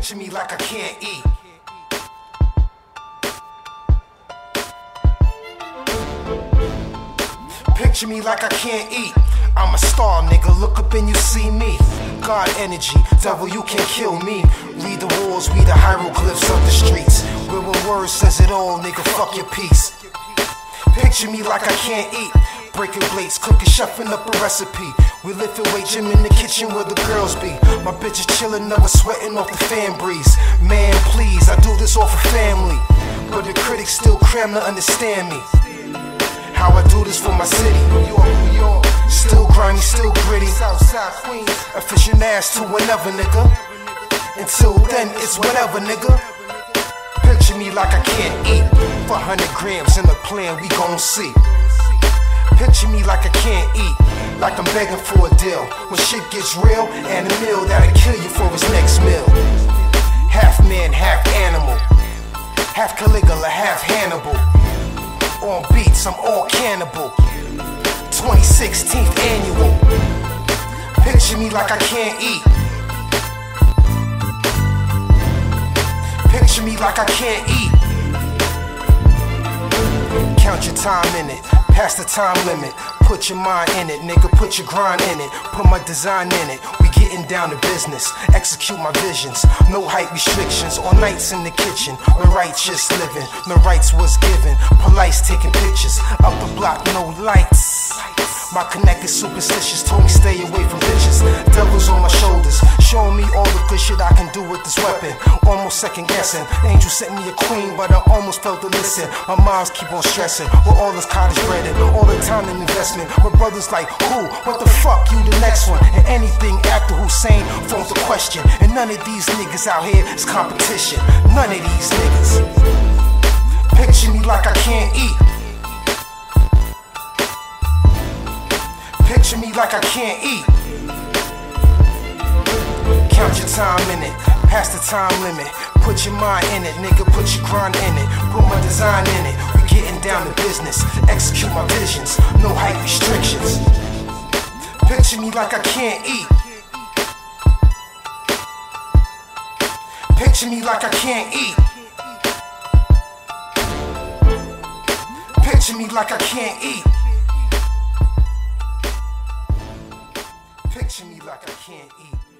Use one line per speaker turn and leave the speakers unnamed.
Picture me like I can't eat. Picture me like I can't eat. I'm a star, nigga. Look up and you see me. God energy, devil, you can't kill me. Read the walls, read the hieroglyphs of the streets. Where one word says it all, nigga. Fuck your peace. Picture me like I can't eat. Breaking plates, cooking, chefing up a recipe. We lifting weight gym in the kitchen where the girls be. My bitches chillin', never sweating off the fan breeze. Man, please, I do this all for family. But the critics still cram to understand me. How I do this for my city. New York, New York. Still grimy, still gritty. Southside Queens. Efficient ass to whenever, nigga. Until then, it's whatever, nigga. Picture me like I can't eat. 400 grams in the plan, we gon' see. Me like I can't eat. Like I'm begging for a deal. When shit gets real, and a meal that'll kill you for his next meal. Half man, half animal. Half Caligula, half Hannibal. On beats, I'm all cannibal. 2016th annual. Picture me like I can't eat. Picture me like I can't eat. Count your time in it, past the time limit. Put your mind in it, nigga, put your grind in it. Put my design in it. We getting down to business, execute my visions. No height restrictions, all nights in the kitchen. When righteous living, no rights was given. Police taking pictures, up the block, no lights. My connected superstitious told me stay away from bitches. Devils on my shoulders, showing me all the good shit I can do with this weapon. Almost second guessing. Angel sent me a queen, but I almost felt to listen. My moms keep on stressing with all this cottage bread and all the time and investment. My brother's like, who? What the fuck? You the next one? And anything after Hussein phones the question. And none of these niggas out here is competition. None of these niggas. Picture me like I can't eat. Picture me like I can't eat. Count your time in it, past the time limit. Put your mind in it, nigga, put your grind in it. Put my design in it. We getting down to business. Execute my visions, no height restrictions. Picture me like I can't eat. Picture me like I can't eat. Picture me like I can't eat. Picture me like I can't eat.